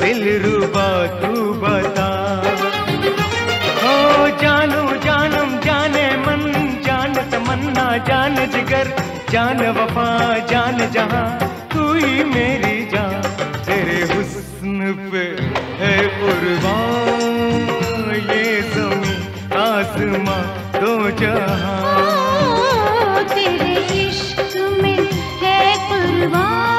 दिल रूबा तू बता। ओ जानो जानम जाने मन, जान तमन्ना, जान जिगर, जान वफा, जान जहाँ। तू ही मेरी जान, तेरे हुस्न पे है कुर्बान। ये सम आसमां दो जहाँ। तेरे इश्क में है कुर्बान।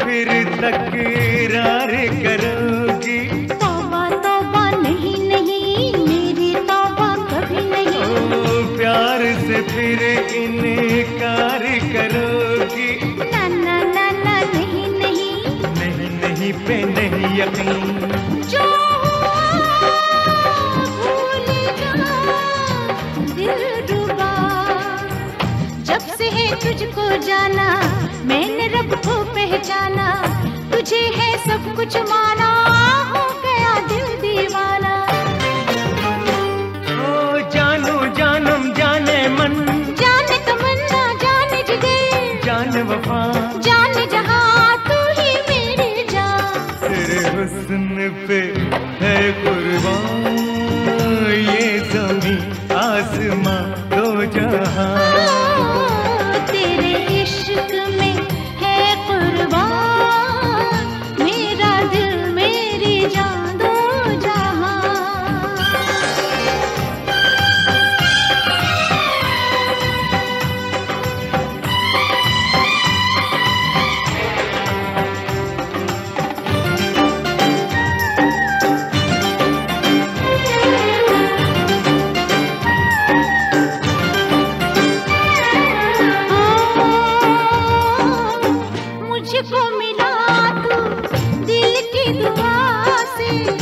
फिर तकरार करोगी। तौबा तौबा नहीं नहीं मेरी तौबा कभी नहीं। ओ, प्यार से फिर इनकार करोगी। ना ना ना ना नहीं नहीं। नहीं नहीं पे नहीं यकीन। जो हुआ भूल जा दिल रुबा जब से तुझको जाना मैंने रब को पहचाना तुझे है सब कुछ माना हो गया दिल दीवाना। ओ जानो जानम जाने मन। जाने तमन्ना जाने जिगर जान वफा। जान जहाँ तू ही मेरी जान। तेरे हुस्न पे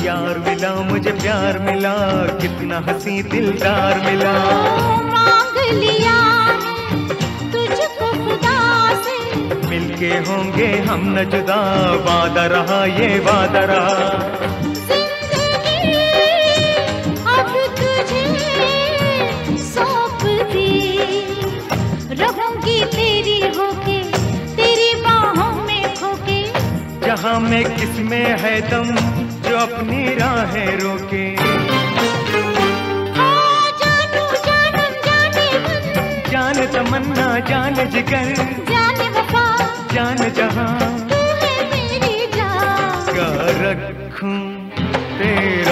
यार मिला मुझे प्यार मिला कितना हँसी दिलदार मिला। मांग लिया तुझको खुदा से। मिलके होंगे हम न जुदा वादा रहा ये वादा रहा। ज़िंदगी अब तुझे सौंप तेरी होके तेरी बाहों में खोके। जहाँ में किसमें है दम जो अपनी राहें रोके। जान तमन्ना जान जिगर। जान वफा। जान जहाँ। तू है मेरी जान। का रखूँ तेरा